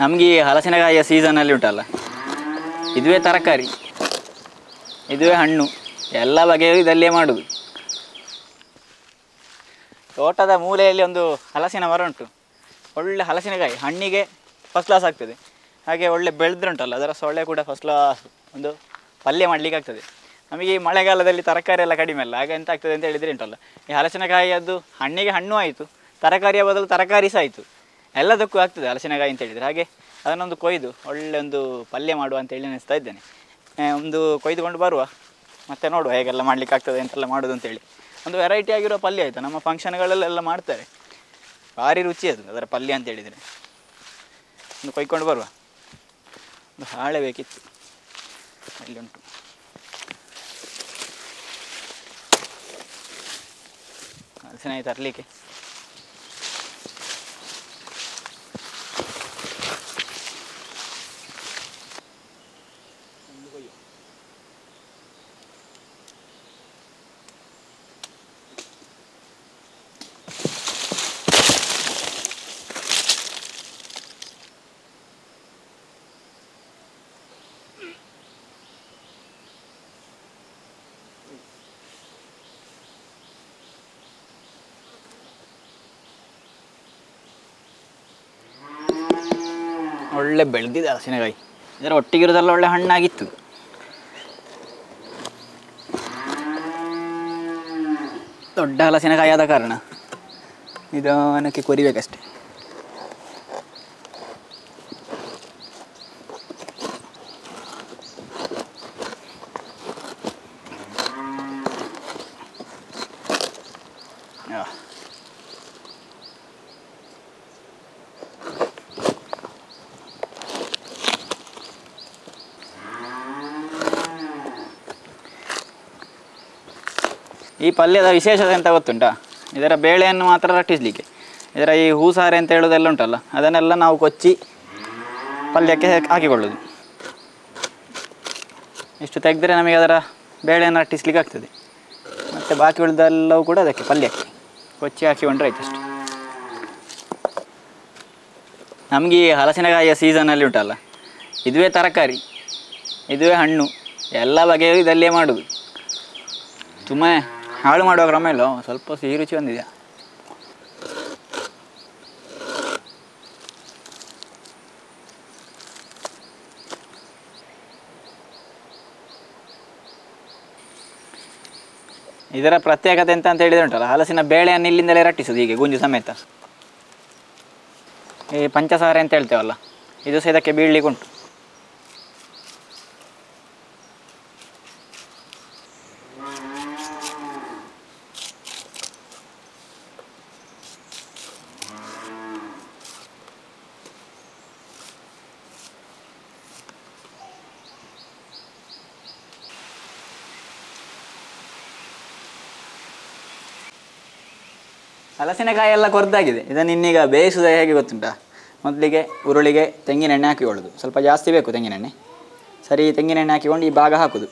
ನಮಗೆ ಈ ಹಲಸಿನಕಾಯಿಯ ಸೀಸನಲ್ಲಿ ಉಂಟಲ್ಲ. ಇದುವೇ ತರಕಾರಿ, ಇದುವೇ ಹಣ್ಣು, ಎಲ್ಲ ಬಗೆಯೂ ಇದಲ್ಲೇ ಮಾಡುವುದು ತೋಟದ ಮೂಲೆಯಲ್ಲಿ ಒಂದು ಹಲಸಿನ ಮರ ಉಂಟು. ಒಳ್ಳೆ ಹಲಸಿನಕಾಯಿ, ಹಣ್ಣಿಗೆ ಫಸ್ಟ್ ಕ್ಲಾಸ್ ಆಗ್ತದೆ. ಹಾಗೆ ಒಳ್ಳೆ ಬೆಳೆದ್ರುಂಟಲ್ಲ ಅದರ ಸೊಳ್ಳೆ ಕೂಡ ಫಸ್ಟ್ ಕ್ಲಾಸ್ ಒಂದು ಪಲ್ಯ ಮಾಡಲಿಕ್ಕೆ ಆಗ್ತದೆ. ನಮಗೆ ಈ ಮಳೆಗಾಲದಲ್ಲಿ ತರಕಾರಿ ಎಲ್ಲ ಕಡಿಮೆ ಅಲ್ಲ ಆಗ ಎಂತ ಆಗ್ತದೆ ಅಂತ ಹೇಳಿದ್ರೆ ಉಂಟಲ್ಲ. ಈ ಹಲಸಿನಕಾಯಿಯದ್ದು ಹಣ್ಣಿಗೆ ಹಣ್ಣು ಆಯಿತು, ತರಕಾರಿಯ ಬದಲು ತರಕಾರಿ ಸಹ ಆಯಿತು. ಎಲ್ಲದಕ್ಕೂ ಆಗ್ತದೆ, ಹಲಸಿನಕಾಯಿ ಅಂತ ಹೇಳಿದರೆ. ಹಾಗೆ ಅದನ್ನೊಂದು ಕೊಯ್ದು, ಒಳ್ಳೆ ಒಂದು ಪಲ್ಯ ಮಾಡುವ ಅಂತೇಳಿ ಅನಿಸ್ತಾ ಇದ್ದೇನೆ. ಒಂದು ಕೊಯ್ದುಕೊಂಡು ಬರುವ. ಮತ್ತೆ ನೋಡುವ ಹೇಗೆಲ್ಲ ಮಾಡ್ಲಿಕ್ಕೆ ಆಗ್ತದೆ ಅಂತೆಲ್ಲ ಮಾಡೋದು ಅಂತೇಳಿ ಒಂದು ವೆರೈಟಿ ಆಗಿರೋ ಪಲ್ಯ ಆಯಿತು. ನಮ್ಮ ಫಂಕ್ಷನ್ಗಳಲ್ಲೆಲ್ಲ ಮಾಡ್ತಾರೆ. ಭಾರಿ ರುಚಿ ಅದು, ಅದರ ಪಲ್ಯ ಅಂತ ಹೇಳಿದರೆ. ಒಂದು ಕೊಯ್ಕೊಂಡು ಬರುವ. ಒಂದು ಹಾಳೆ ಬೇಕಿತ್ತು. ಅಲ್ಲಿ ಉಂಟು. ಹಲಸಿನಕಾಯಿ ತರಲಿಕ್ಕೆ. ಒಳ್ಳೆ ಬೆಳೆದಿದೆ ಹಸಿನಕಾಯಿ ಇದರ ಒಟ್ಟಿಗಿರೋದೆಲ್ಲ ಒಳ್ಳೆ ಹಣ್ಣಾಗಿತ್ತು. ದೊಡ್ಡ ಹಲಸಿನಕಾಯಿ ಆದ ಕಾರಣ ನಿಧಾನಕ್ಕೆ ಕೊರಿಬೇಕಷ್ಟೆ. ಈ ಪಲ್ಯದ ವಿಶೇಷತೆ ಅಂತ ಗೊತ್ತುಂಟಾ? ಇದರ ಬೇಳೆಯನ್ನು ಮಾತ್ರ ರಟ್ಟಿಸಲಿಕ್ಕೆ. ಇದರ ಈ ಹೂಸಾರೆ ಅಂತ ಹೇಳೋದೆಲ್ಲ ಉಂಟಲ್ಲ, ಅದನ್ನೆಲ್ಲ ನಾವು ಕೊಚ್ಚಿ ಪಲ್ಯಕ್ಕೆ ಹಾಕಿಕೊಳ್ಳೋದು. ಇಷ್ಟು ತೆಗೆದ್ರೆ ನಮಗೆ ಅದರ ಬೇಳೆಯನ್ನು ರಟ್ಟಿಸ್ಲಿಕ್ಕೆ ಆಗ್ತದೆ. ಮತ್ತು ಬಾಕಿ ಉಳಿದೆಲ್ಲವೂ ಕೂಡ ಅದಕ್ಕೆ ಪಲ್ಯಕ್ಕೆ. ಕೊಚ್ಚಿ ಹಾಕಿಕೊಂಡ್ರೆ ಆಯ್ತು ಅಷ್ಟು. ನಮಗೆ ಈ ಹಲಸಿನಕಾಯಿಯ ಸೀಸನಲ್ಲಿ ಉಂಟಲ್ಲ, ಇದುವೇ ತರಕಾರಿ, ಇದುವೇ ಹಣ್ಣು, ಎಲ್ಲ ಬಗೆಯೂ ಇದಲ್ಲೇ ಮಾಡೋದು. ಸುಮ್ಮನೆ ಹಾಳು ಮಾಡುವ ಕ್ರಮ ಇಲ್ಲ ಸ್ವಲ್ಪ ಸಿಹಿ ರುಚಿ ಬಂದಿದೆ ಇದರ ಪ್ರತ್ಯೇಕತೆ ಎಂತ ಅಂತ ಹೇಳಿದ್ರೆ ಉಂಟಲ್ಲ, ಹಲಸಿನ ಬೇಳೆಯನ್ನು ಇಲ್ಲಿಂದಲೇ ರಟ್ಟಿಸೋದು ಹೀಗೆ, ಗುಂಜು ಸಮೇತ. ಈ ಪಂಚಸಾರೆ ಅಂತ ಹೇಳ್ತೇವಲ್ಲ, ಇದು ಸಹ ಇದಕ್ಕೆ ಬೀಳ್ಲಿಕ್ಕೆ ಉಂಟು ಹಲಸಿನಕಾಯಿ ಎಲ್ಲ ಕೊರ್ದಾಗಿದೆ ಇದನ್ನು ಇನ್ನೀಗ ಬೇಯಿಸುವುದು ಹೇಗೆ ಗೊತ್ತುಂಟ? ಮೊದಲಿಗೆ ಉರುಳಿಗೆ ತೆಂಗಿನೆಣ್ಣೆ ಹಾಕಿಕೊಳ್ಳೋದು ಸ್ವಲ್ಪ ಜಾಸ್ತಿ ಬೇಕು ತೆಂಗಿನೆಣ್ಣೆ ಸರಿ ತೆಂಗಿನೆಣ್ಣೆ ಹಾಕಿಕೊಂಡು ಈ ಭಾಗ ಹಾಕೋದು.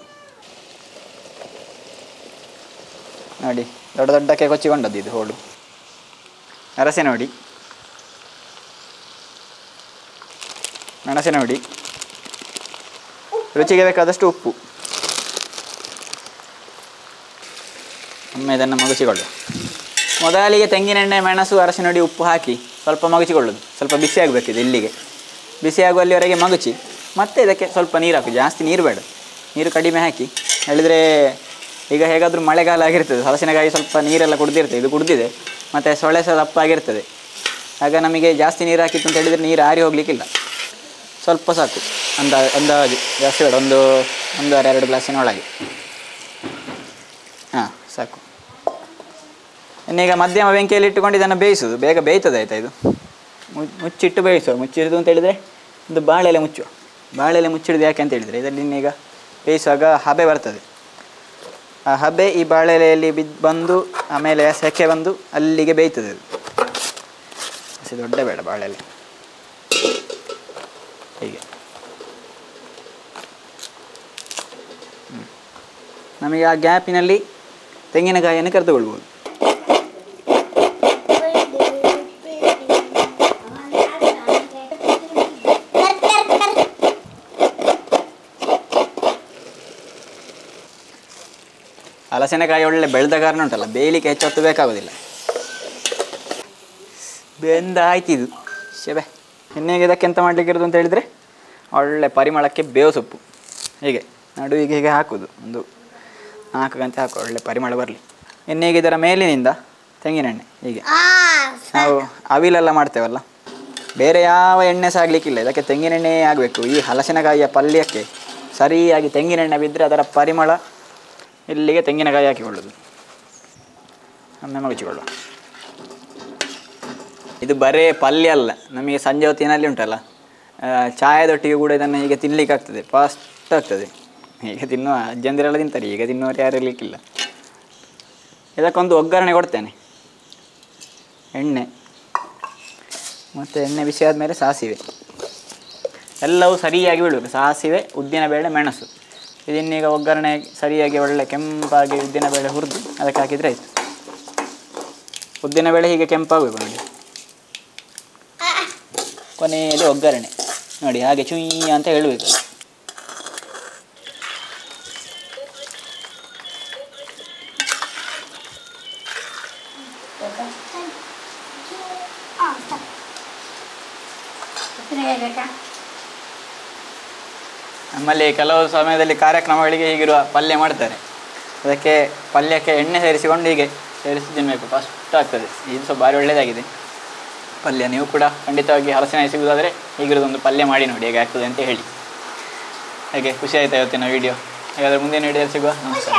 ನೋಡಿ, ದೊಡ್ಡ ದೊಡ್ಡಕ್ಕೆ ಕೊಚ್ಚಿಕೊಂಡದ್ದು ಇದು ಹೋಳು ಅರಸೆ ನೋಡಿ ಮೆಣಸೆ ನೋಡಿ ರುಚಿಗೆ ಬೇಕಾದಷ್ಟು ಉಪ್ಪು. ಒಮ್ಮೆ ಇದನ್ನು ಮಗುಚಿಕೊಳ್ಳುವ ಮೊದಲಿಗೆ ತೆಂಗಿನೆಣ್ಣೆ ಮೆಣಸು ಅರಸಿನಡಿ ಉಪ್ಪು ಹಾಕಿ ಸ್ವಲ್ಪ ಮಗುಚಿಕೊಳ್ಳೋದು. ಸ್ವಲ್ಪ ಬಿಸಿ ಆಗಬೇಕಿದೆ ಇಲ್ಲಿಗೆ. ಬಿಸಿ ಆಗುವಲ್ಲಿವರೆಗೆ ಮಗುಚಿ. ಮತ್ತೆ ಇದಕ್ಕೆ ಸ್ವಲ್ಪ ನೀರು ಹಾಕು. ಜಾಸ್ತಿ ನೀರು ಬೇಡ. ನೀರು ಕಡಿಮೆ ಹಾಕಿ. ಹೇಳಿದರೆ ಈಗ ಹೇಗಾದರೂ ಮಳೆಗಾಲ ಆಗಿರ್ತದೆ. ಹಲಸಿನಕಾಯಿ ಸ್ವಲ್ಪ ನೀರೆಲ್ಲ ಕುಡ್ದಿರ್ತದೆ. ಇದು ಕುಡ್ದಿದೆ. ಮತ್ತು ಸೊಳ್ಳೆ ಸಹ ದಪ್ಪಾಗಿರ್ತದೆ ಆಗ ನಮಗೆ ಜಾಸ್ತಿ ನೀರು ಹಾಕಿತ್ತು ಅಂತ ಹೇಳಿದರೆ ನೀರು ಆರಿ ಹೋಗಲಿಕ್ಕಿಲ್ಲ. ಸ್ವಲ್ಪ ಸಾಕು. ಅಂದ, ಅಂದಾಜು. ಜಾಸ್ತಿ ಬೇಡ. ಒಂದು, ಒಂದೂವರೆ, ಎರಡು ಗ್ಲಾಸಿನ ಒಳಗೆ ಹಾಂ, ಸಾಕು. ಇನ್ನೀಗ ಮಧ್ಯಮ ಬೆಂಕಿಯಲ್ಲಿ ಇಟ್ಟುಕೊಂಡು ಇದನ್ನು ಬೇಯಿಸೋದು ಬೇಗ ಬೇಯ್ತದೆ ಆಯಿತಾ ಇದು? ಮುಚ್ಚಿಟ್ಟು ಬೇಯಿಸುವ. ಮುಚ್ಚಿಡುದು ಅಂತ ಹೇಳಿದರೆ ಒಂದು ಬಾಳೆಲೆ ಮುಚ್ಚುವ. ಬಾಳೆಲೆ ಮುಚ್ಚಿಡುದು ಯಾಕೆ ಅಂತ ಹೇಳಿದರೆ ಇದರಲ್ಲಿ ಇನ್ನೀಗ ಬೇಯಿಸುವಾಗ ಹಬೆ ಬರ್ತದೆ. ಆ ಹಬೆ ಈ ಬಾಳೆಲೆಯಲ್ಲಿ ಬಿದ್ದು ಬಂದು ಆಮೇಲೆ ಸೆಕೆ ಬಂದು ಅಲ್ಲಿಗೆ ಬೇಯ್ತದೆ ಅದು. ಹಸಿ ದೊಡ್ಡ ಬೇಡ ಬಾಳೆಲೆ. ಹೀಗೆ. ನಮಗೆ ಆ ಗ್ಯಾಪಿನಲ್ಲಿ ತೆಂಗಿನಕಾಯಿಯನ್ನು ಕರೆದುಕೊಳ್ಬೋದು. ಹಲಸಿನಕಾಯಿ ಒಳ್ಳೆ ಬೆಳೆದ ಕಾರಣ ಉಂಟಲ್ಲ ಬೇಯಲಿಕ್ಕೆ ಹೆಚ್ಚು ಹೊತ್ತು ಬೇಕಾಗೋದಿಲ್ಲ. ಬೆಂದ ಆಯ್ತಿದು ಶೆಬೆ ಇನ್ನೀಗ ಇದಕ್ಕೆ ಎಂತ ಮಾಡ್ಲಿಕ್ಕೆ ಇರೋದು ಅಂತ ಹೇಳಿದರೆ ಒಳ್ಳೆ ಪರಿಮಳಕ್ಕೆ ಬೇವು ಸೊಪ್ಪು. ಹೀಗೆ ನಡುವಿಗೆ ಹೀಗೆ ಹಾಕೋದು ಒಂದು ನಾಲ್ಕು ಗಂಟೆ ಹಾಕು ಒಳ್ಳೆ ಪರಿಮಳ ಬರಲಿ. ಇನ್ನೇಗೆ ಇದರ ಮೇಲಿನಿಂದ ತೆಂಗಿನೆಣ್ಣೆ ಹೀಗೆ. ನಾವು ಅವಿಲೆಲ್ಲ ಮಾಡ್ತೇವಲ್ಲ ಬೇರೆ ಯಾವ ಎಣ್ಣೆ ಸಹ ಆಗಲಿಕ್ಕಿಲ್ಲ ಇದಕ್ಕೆ ತೆಂಗಿನೆಣ್ಣೆ ಆಗಬೇಕು. ಈ ಹಲಸಿನಕಾಯಿಯ ಪಲ್ಯಕ್ಕೆ ಸರಿಯಾಗಿ ತೆಂಗಿನೆಣ್ಣೆ ಬಿದ್ದರೆ ಅದರ ಪರಿಮಳ ಇಲ್ಲಿಗೆ ತೆಂಗಿನಕಾಯಿ ಹಾಕಿಕೊಳ್ಳೋದು. ಒಮ್ಮೆ ಮುಗಿಸಿಕೊಳ್ಳುವ. ಇದು ಬರೇ ಪಲ್ಯ ಅಲ್ಲ, ನಮಗೆ ಸಂಜೆ ಹೊತ್ತಿನಲ್ಲಿ ಉಂಟಲ್ಲ ಚಾಯದೊಟ್ಟಿಗೆ ಕೂಡ ಇದನ್ನು ಹೀಗೆ ತಿನ್ನಲಿಕ್ಕೆ ಆಗ್ತದೆ ಫಾಸ್ಟ್ ಆಗ್ತದೆ. ಹೀಗೆ ತಿನ್ನುವ ಅಜ್ಜಂದಿರೆಲ್ಲ ತಿಂತಾರೆ ಈಗ ತಿನ್ನುವರು ಯಾರು ಇರಲಿಕ್ಕಿಲ್ಲ. ಇದಕ್ಕೊಂದು ಒಗ್ಗರಣೆ ಕೊಡ್ತೇನೆ. ಎಣ್ಣೆ. ಮತ್ತು ಎಣ್ಣೆ ಬಿಸಿ ಆದಮೇಲೆ ಸಾಸಿವೆ. ಎಲ್ಲವೂ ಸರಿಯಾಗಿ ಬೀಳಬೇಕು ಸಾಸಿವೆ ಉದ್ದಿನಬೇಳೆ ಮೆಣಸು. ಇದನ್ನೀಗ ಒಗ್ಗರಣೆ ಸರಿಯಾಗಿ ಒಳ್ಳೆ ಕೆಂಪಾಗಿ ಉದ್ದಿನಬೇಳೆ ಹುರಿದು ಅದಕ್ಕೆ ಹಾಕಿದರೆ ಆಯಿತು. ಉದ್ದಿನಬೇಳೆ ಹೀಗೆ ಕೆಂಪಾಗಬೇಕು ನೋಡಿ. ಕೊನೆಯಲ್ಲಿ ಒಗ್ಗರಣೆ. ನೋಡಿ, ಹಾಗೆ ಚುಯ್ಯ ಅಂತ ಹೇಳಬೇಕು. ನಮ್ಮಲ್ಲಿ ಕೆಲವು ಸಮಯದಲ್ಲಿ ಕಾರ್ಯಕ್ರಮಗಳಿಗೆ ಹೀಗಿರುವ ಪಲ್ಯ ಮಾಡ್ತಾರೆ. ಅದಕ್ಕೆ ಪಲ್ಯಕ್ಕೆ ಎಣ್ಣೆ ಸೇರಿಸಿಕೊಂಡು ಹೀಗೆ ಸೇರಿಸಿ ತಿನ್ನಬೇಕು ಫಸ್ಟ್ ಆಗ್ತದೆ. ಇದು ಸಹ ಭಾರಿ ಒಳ್ಳೆಯದಾಗಿದೆ ಪಲ್ಯ ನೀವು ಕೂಡ ಖಂಡಿತವಾಗಿ ಹಲಸಿನ ಸಿಗುವುದಾದರೆ ಹೀಗಿರೋದೊಂದು ಪಲ್ಯ ಮಾಡಿ ನೋಡಿ ಹೇಗೆ ಆಗ್ತದೆ ಅಂತ ಹೇಳಿ. ಹಾಗೆ ಖುಷಿ ಇವತ್ತಿನ ವಿಡಿಯೋ ಹಾಗಾದರೆ ಮುಂದಿನ ವೀಡಿಯೋ ಸಿಗುವ. ನಮಸ್ಕಾರ.